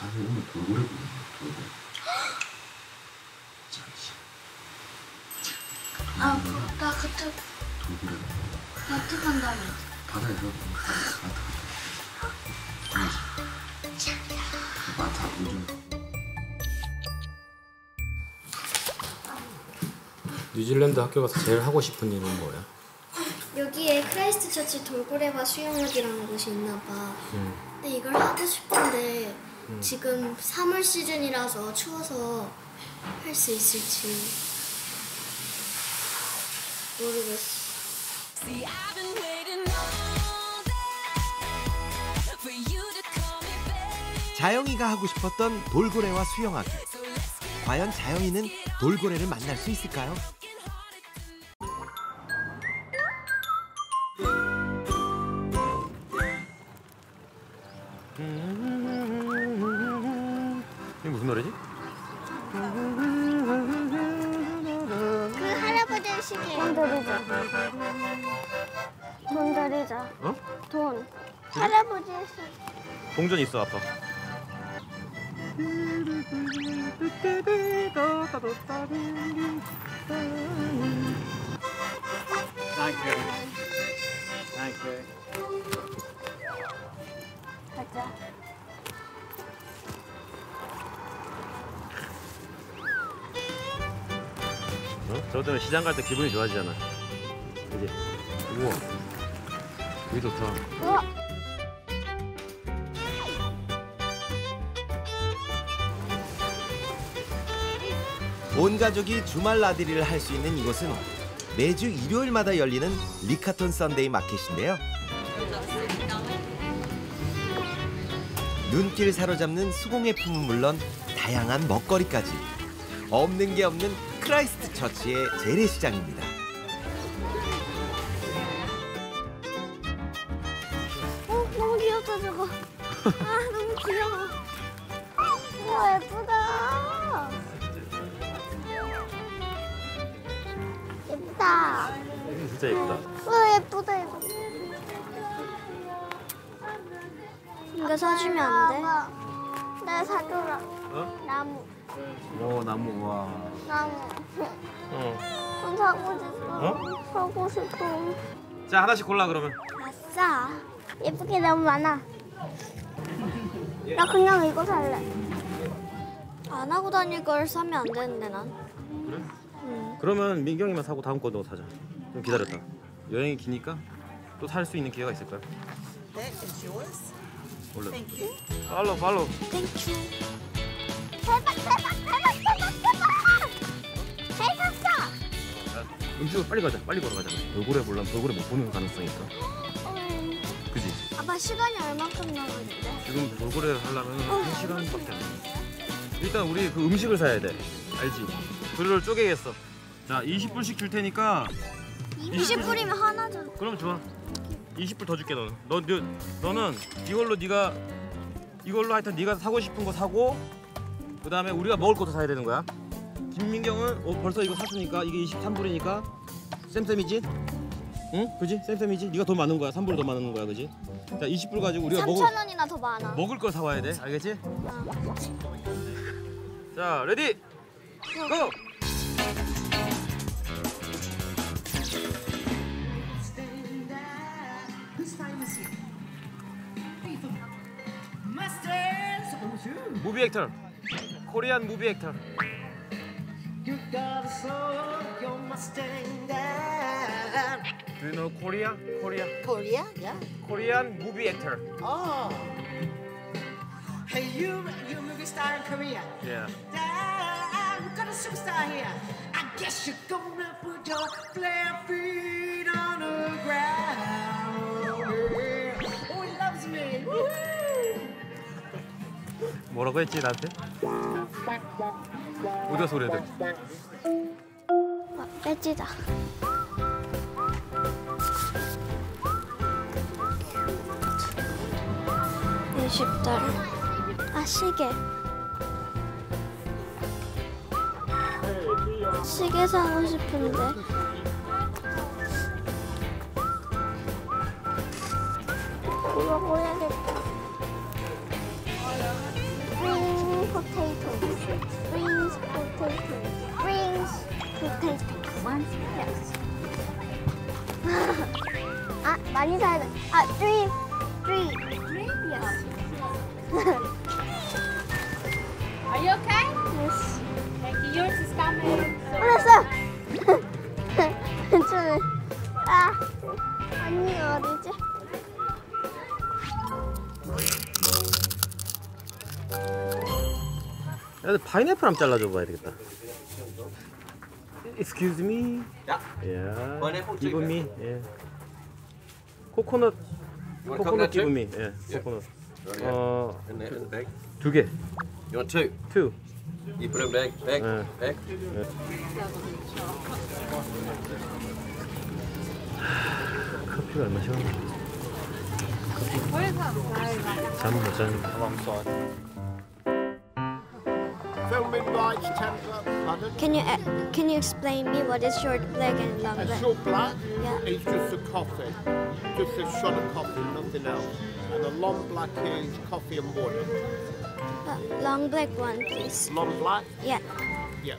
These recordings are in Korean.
돌고래 보네 돌고래 잠시 아, 그- 나 그때 돌고래 마트 간다며. 바다에서 마트 마트 요즘 뉴질랜드 학교 가서 제일 하고 싶은 일은 뭐야? 여기에 크라이스트 처치 돌고래와 수영하기라는 곳이 있나 봐. 음. 근데 이걸 하고 싶은데 지금 3월 시즌이라서 추워서 할 수 있을지 모르겠어. See, I've been waiting all day for you to call me baby. 자영이가 하고 싶었던 돌고래와 수영하기. 과연 자영이는 돌고래를 만날 수 있을까요? 돈 드리자. 돈 드리자. 어? 돈. 할아버지 시계. 동전 있어 아빠. 가자. 저 때문에 시장 갈 때 기분이 좋아지잖아. 그지? 우와. 여기 좋다. 우와. 온 가족이 주말 나들이를 할 수 있는 이곳은 매주 일요일마다 열리는 리카톤 Sunday Market인데요. 눈길 사로잡는 수공예품은 물론 다양한 먹거리까지 없는 게 없는 크라이스트 처치의 재래시장입니다. 어, 너무 귀엽다 저거. 아, 너무 귀여워. 우와, 예쁘다. 예쁘다. 진짜 예쁘다. 우와, 예쁘다 이거. 이거 사주면 안 돼? 나 사줘라. 어? 나무, 오 나무 와. 나무. 어. 좀 사고 싶어. 사고 싶어. 자 하나씩 골라 그러면. 아싸. 예쁘게 너무 많아. 나 그냥 이거 살래. 안 하고 다닐 걸 사면 안 되는데 난. 그래? 응. 그러면 민경이만 사고 다음 거너 사자. 좀 기다렸다. 여행이 기니까 또 살 수 있는 기회가 있을 거야. 얼른. Follow follow. Thank you. 대박 대박 대박 대박 대박. 음식을 빨리 가자. 빨리 걸어가자. 돌고래 보려면 돌고래 못 보는 가능성이 있어. 음, 그지? 아빠 시간이 얼마큼 남았는데? 지금 돌고래를 하려면 한 시간밖에 안 돼. 일단 우리 그 음식을 사야 돼. 알지? 그를 쪼개겠어. 자, 20불씩 줄 테니까 20불이면 하나잖아. 그럼 좋아. 20불 더 줄게 너는. 너, 너 너는 이걸로 네가 이걸로 하여튼 네가 사고 싶은 거 사고 그 다음에 우리가 먹을 것도 사야 되는 거야. 김민경은 어, 벌써 이거 샀으니까 이게 23불이니까 쌤쌤이지? 응? 그지? 쌤쌤이지? 네가 더 많은 거야. 3불 더 많은 거야. 그지? 자, 20불 가지고 우리가 먹을 3천 원이나 더 많아. 먹을 걸 사와야 돼. 알겠지? 자, 레디. 고! 무비 액터. 코리안 무비 액터. Do you know Korea? Korea. Korea, yeah. Korean movie actor. Oh. Hey, you, you movie star in Korea. Yeah. Damn, we got a superstar here. I guess you're gonna put your bare feet on the ground. Oh, he loves me. 뭐라고 했지 나한테? 어디가 소리야? 아, 빼지다. 이십 달러. 아 시계. 시계 사고 싶은데. 이거 보야겠다. 음, 테이 these potatoes. Brings potatoes. One yes. 아, ah, 많이 사야 돼. 아, three, three. Three? Yes. Are you okay? Yes. Thank you. Yours is coming. 알았어. 괜찮아. 아, 언니 어디지? 야, 파인애플 한번 잘라줘 봐야 되겠다. Excuse me. 야. Yeah. Give too, me. Yeah. 코코넛. 코코넛 coconut give too? me. 예. 코코넛. 어, In the, in the bag. 두 개. You want two? Two. You put it back, back, Uh. back. 커피가 얼마 죠 잠못 자는 Filming rights, temper, pardon? Can you uh, can you explain me what is short black and long A black? short black Yeah. is just a coffee, just a shot of coffee, nothing else. And a long black is coffee and water. Uh, long black one, please. Long black, Yeah. yes.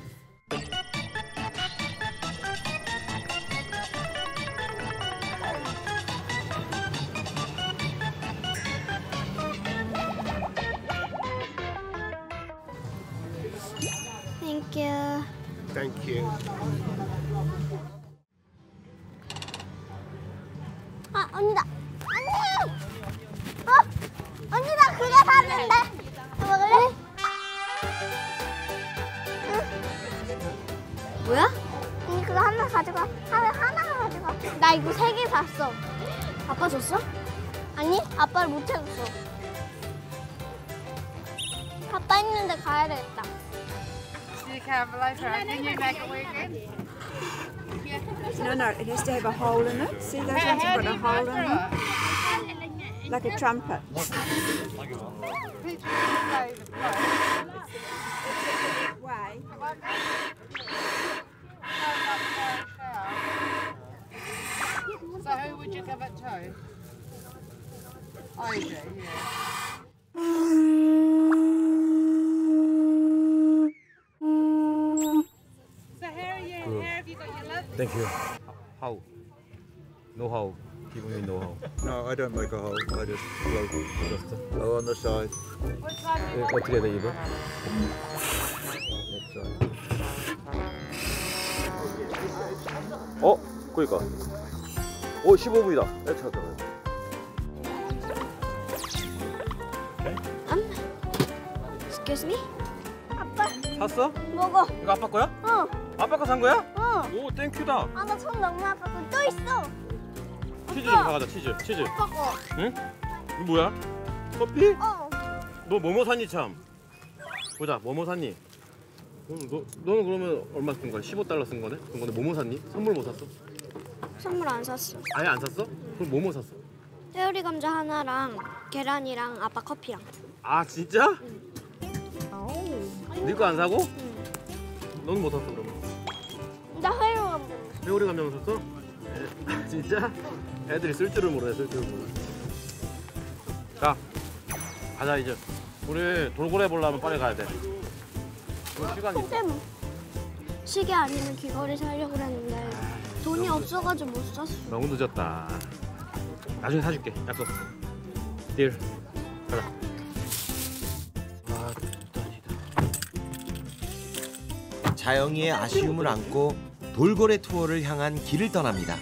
Thank you. 아 언니다. 언니. 어? 언니 나 그거 샀는데. 먹을래? 응. 뭐야? 언니 그거 하나 가져가. 하나 하나 가져가. 나 이거 세 개 샀어. 아빠 줬어? 아니 아빠를 못 찾았어. 아빠 있는데 가야 되겠다. Do the caramel. Can you make work again? No, no, it has to have a hole in it. See, those ones have got a hole in them, like a trumpet. So who would you give it to? I do, yeah. Thank you. How? No how. Give me no how. No, I don't make a hole. I just blow, Just. blow on the side. What side 예, want? 어떻게 돼 입을? That side. 어? 그니까. 오 15분이다. 네, 찾았다. Excuse me. 아빠 샀어? 먹어. 이거 아빠 거야? 어. 아빠 거 산 거야? 어. 오 땡큐다. 아 나 손 너무 아파서 또 있어. 치즈 좀 사가자 치즈. 치즈. 거. 응? 이거 뭐야? 커피? 어. 너 뭐뭐 샀니 참? 보자 뭐뭐 샀니? 응, 너, 너는 그러면 얼마 쓴 거야? 15달러 쓴 거네? 그럼 너네 뭐뭐 샀니? 선물 뭐 샀어? 선물 안 샀어. 아예 안 샀어? 그럼 뭐뭐 샀어? 회오리 감자 하나랑 계란이랑 아빠 커피랑. 아 진짜? 네거안 사고? 너는 뭐 샀어 그러면? 회오리 감정 샀어? 에, 진짜? 애들이 쓸 줄을 모르네 쓸 줄을 모르네. 자 가자 이제. 우리 돌고래 보려면 빨리 가야 돼. 지금 시간이 있어? 뭐 시계 아니면 귀걸이 사려고 그랬는데 돈이 없어가지고 못 샀어. 너무 늦었다. 나중에 사줄게 약속. 딜. 가자. 아 자영이의 아쉬움을 안고 돌고래 투어를 향한 길을 떠납니다.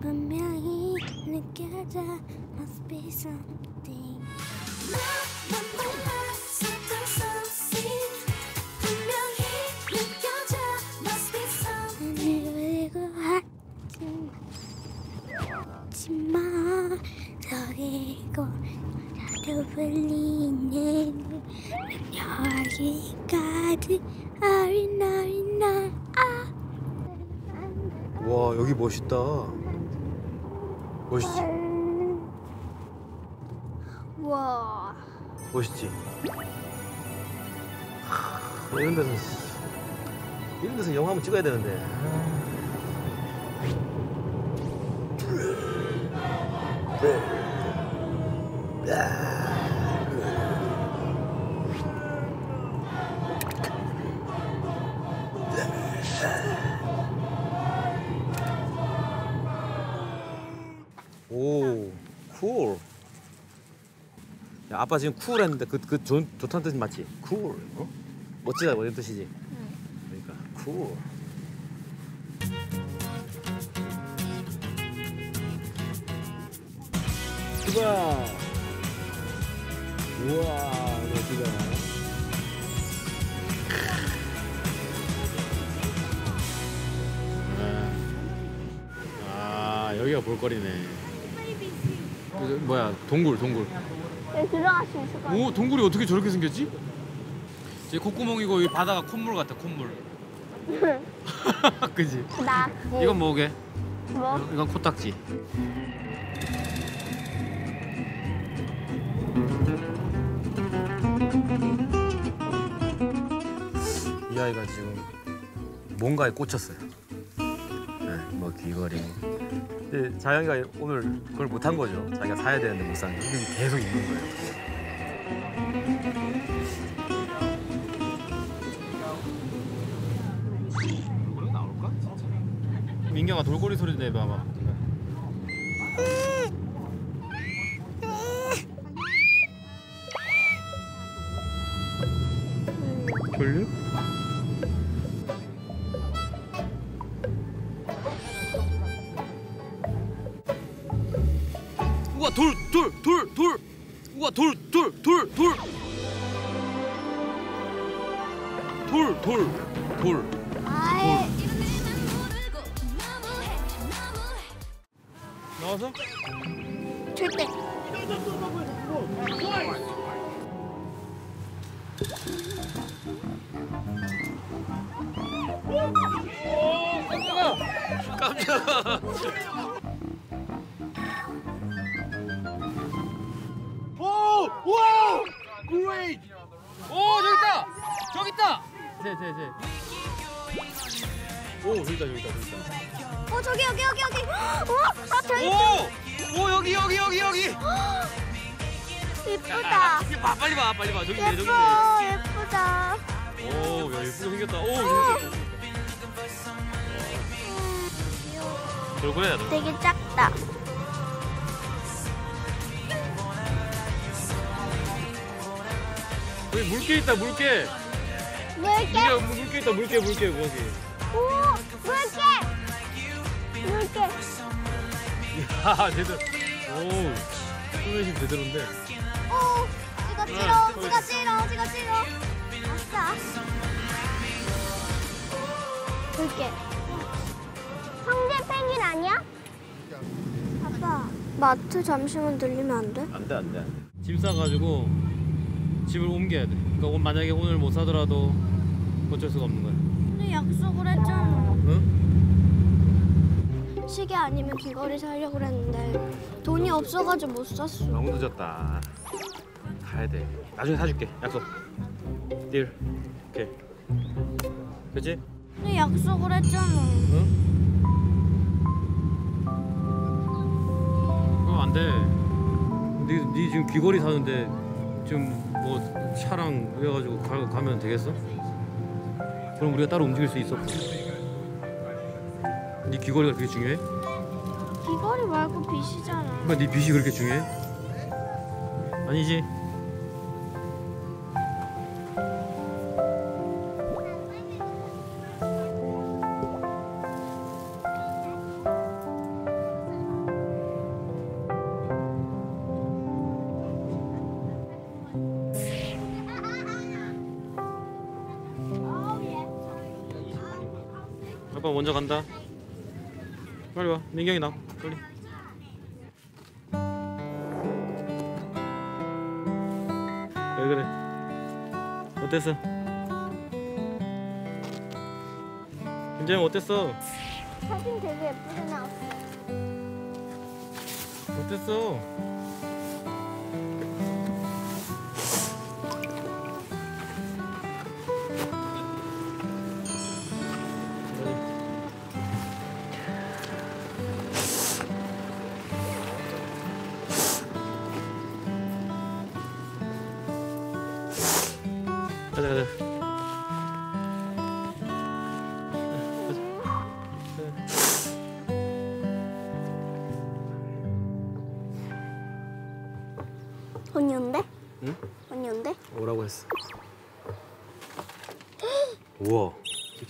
분명히 느껴져 must be something 멋있다 멋있지? 와 멋있지? 하, 이런 데서 이런 데서 영화 한번 찍어야 되는데 쿨. 아빠 지금 cool 했는데 그 그 좋다는 뜻 맞지? Cool. 어? 멋지다 뭐 이런 뜻이지. 그러니까 cool. 수가. 우와, 멋지다. 아, 여기가 볼거리네. 그, 뭐야, 동굴, 동굴. 여기 들어갈 수 있을 것 같아. 오, 동굴이 어떻게 저렇게 생겼지? 제 콧구멍이고 이 바다가 콧물 같아, 콧물. 그지? 나. 이건 뭐게? 뭐? 이건 코딱지. 이 아이가 지금 뭔가에 꽂혔어요. 네, 뭐 귀걸이. 근데 자영이가 오늘 그걸 못한 거죠. 자기가 사야 되는데 못 사는 게. 근데 계속 입는 거예요. 나올까? 민경아 돌고래 소리 좀 내봐봐. 걸려? 깜짝아 오! 와! Great! 오 저기 있다! 저기 있다! 제 제 제 오 저기 있다 저기 있다 저기 있다 어 저기 여기 여기 여기. 어? 아. 오! 오 여기 여기 여기 여기 예쁘다. 이거 봐 빨리 봐 빨리 봐 저기 있네 저기 예뻐 예쁘다. 있네 오야 예쁘게 생겼다 오 생겼다 돌고래야 너 되게 작다. 여기 물개 있다 물개 물개. 물개 물개 있다 물개 물개 거기 오 물개. 물개. 야 제대로 오 소매심 제대로인데 오 찍어 찍어 찍어 찍어 찍어 찍어. 아싸. 물개. 황제 펭귄 아니야? 아빠 마트 잠시만 들리면 안 돼? 안돼 안돼 짐 싸가지고 집을 옮겨야 돼 그러니까 오- 만약에 오늘 못 사더라도 어쩔 수가 없는 거야 근데 약속을 했잖아. 응? 시계 아니면 귀걸이 사려고 그랬는데 돈이 없어가지고 못 샀어. 너무 늦었다 가야 돼 나중에 사줄게 약속 딜 오케이 그치? 근데 약속을 했잖아. 응? 그럼 안돼 네, 네 지금 귀걸이 사는데 지금 뭐 차랑 이래가지고 가, 가면 되겠어? 그럼 우리가 따로 움직일 수 있어? 네 귀걸이가 그렇게 중요해? 귀걸이 말고 빗이잖아. 그러니까 네 빚이 그렇게 중요해? 아니지? 아빠 먼저 간다. 빨리 와. 민경이 나. 빨리. 왜 그래? 어땠어? 김재영 어땠어? 사진 되게 예쁘게 나왔어. 어땠어?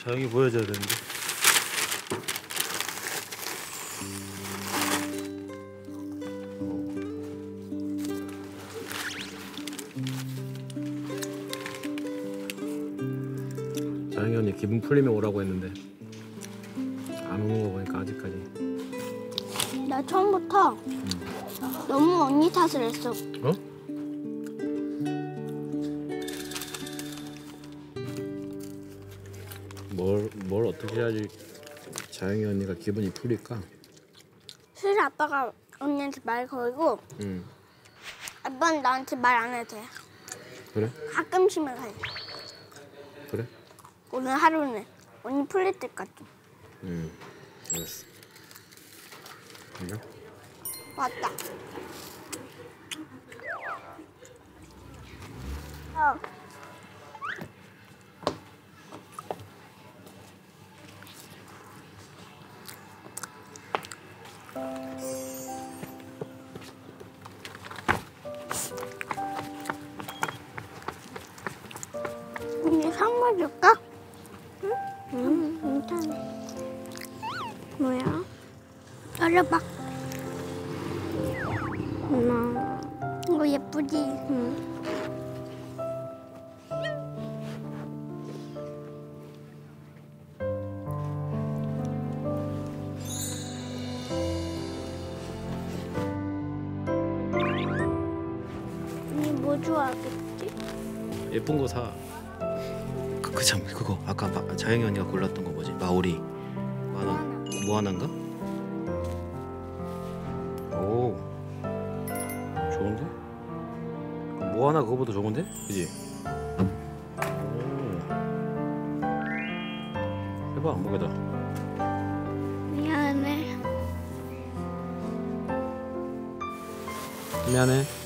자영이 보여줘야 되는데. 자영이 언니 기분 풀리면 오라고 했는데 안 오는 거 보니까 아직까지. 나 처음부터 너무 언니 탓을 했어. 어? 해야지 자영이 언니가 기분이 풀릴까? 사실 아빠가 언니한테 말 걸고 응 아빠는 나한테 말 안 해도 돼. 그래? 가끔씩만 해. 그래? 오늘 하루는 언니 풀릴 때까지. 응 알았어 이거? 왔다. 어. 언니 선물 줄까? 응? 응, 괜찮아. 뭐야? 열어봐. 엄마. 이거 예쁘지? 예쁜 거 사. 그참 그거 아까 마, 자영이 언니가 골랐던 거 뭐지? 마오리 만화 무한한가? 오 좋은데? 무한하 그거보다 좋은데? 그지? 오 해봐 목에다 미안해. 미안해